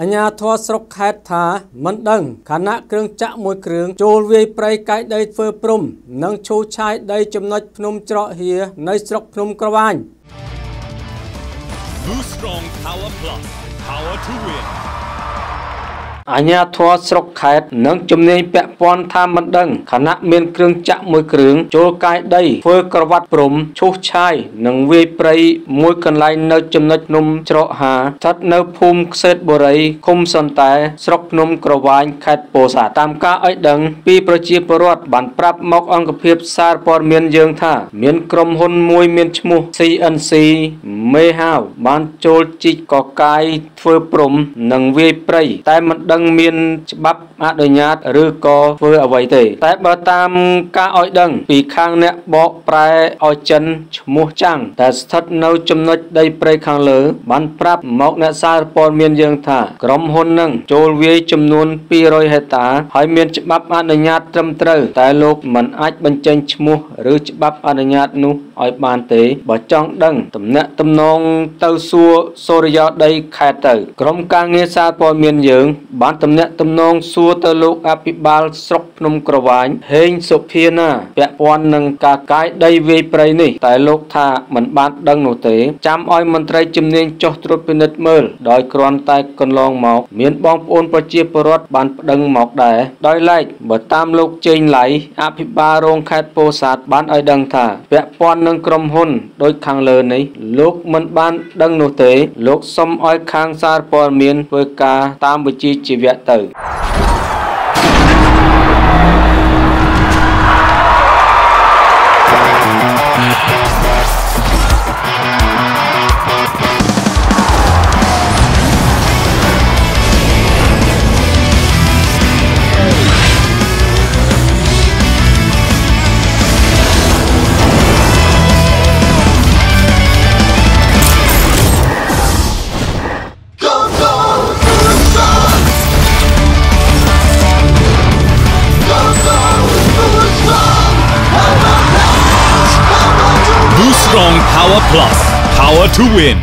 អញ្ញាធរស្រុកខេត្តថាមិនដឹងខណៈគ្រឿងចាក់មួយគ្រឿងចូលវាយប្រៃកាយដីធ្វើព្រំ និងឈូសឆាយដីចំណុចភ្នំច្រកហៀនៅស្រុកភ្នំក្រវាញ Boost Strong Power Plus. Power to win. អញ្ញាធរស្រុកខេត្តនិងជំនាញពាក់ព័ន្ធថាមិនដឹងខណៈមានគ្រឿងចាក់មួយគ្រឿងចូលកាយដីធ្វើក្រវ៉ាត់ព្រំឈូសឆាយនិងវាយព្រៃមួយកន្លែងនៅចំណុចភ្នំច្រកហាស្ថិតនៅភូមិខ្សេតបុរីឃុំសន្តែស្រុកភ្នំក្រវាញខេត្តពោធិ៍សាត់តាមការឲ្យដឹងពីប្រជាពលរដ្ឋបានប្រាប់មកអង្គភាពសារព័ត៌មានយើងថា មានក្រុមហ៊ុនមួយមានឈ្មោះ CNC មេហាវបានចូលជីកកកាយធ្វើព្រំនិងវាយព្រៃតែមិនដឹងមានច្បាប់អនុញ្ញាតឬក៏ធ្វើអ្វីទេ តែបើតាមការឲ្យដឹង ពីខាងអ្នកបកប្រែឲ្យចិនឈ្មោះចាំងដែលស្ថិតនៅចំណុចដីព្រៃខាងលើបានប្រាប់មកអ្នកសារព័ត៌មានយើងថាក្រុមហ៊ុននឹងចូលវាយចំនួន200ហិកតាហើយមានច្បាប់អនុញ្ញាតត្រឹមត្រូវតែលោកមិនអាចបញ្ចេញឈ្មោះឬច្បាប់អនុញ្ញាតនោះឲ្យបានទេបើចង់ដឹងតំណាក់តំណងទៅសួរសូរិយោដីខេត្តទៅ ក្រុមការងារសារព័ត៌មានយើងបានតំណាក់តំណងសួរទៅលោកអភិបាលស្រុកភ្នំក្រវាញហេងសុភាណាពាក់ ព័ន្ធនឹងការកាយដីវាយព្រៃនេះតែលោកថាមិនបានដឹងនោះទេ ចាំឲ្យមន្ត្រីជំនាញចុះត្រួតពិនិត្យមើលដោយគ្រាន់តែកន្លងមកមានបងប្អូនប្រជាពលរដ្ឋបានប្តឹងមកដែរដោយឡែកបើតាមលោកជេងឡៃអភិបាលរងខេត្តពោធិ៍សាត់បានឲ្យដឹងថាពាក់ព័ន្ធនឹងក្រុមហ៊ុនដូចខាងលើនេះលោកមិនបានដឹងនោះទេ លោកសុំឲ្យខាងសារព័ត៌មានធ្វើការតាមវិជ្ជាជីវៈទៅ Strong Power Plus. Power to win.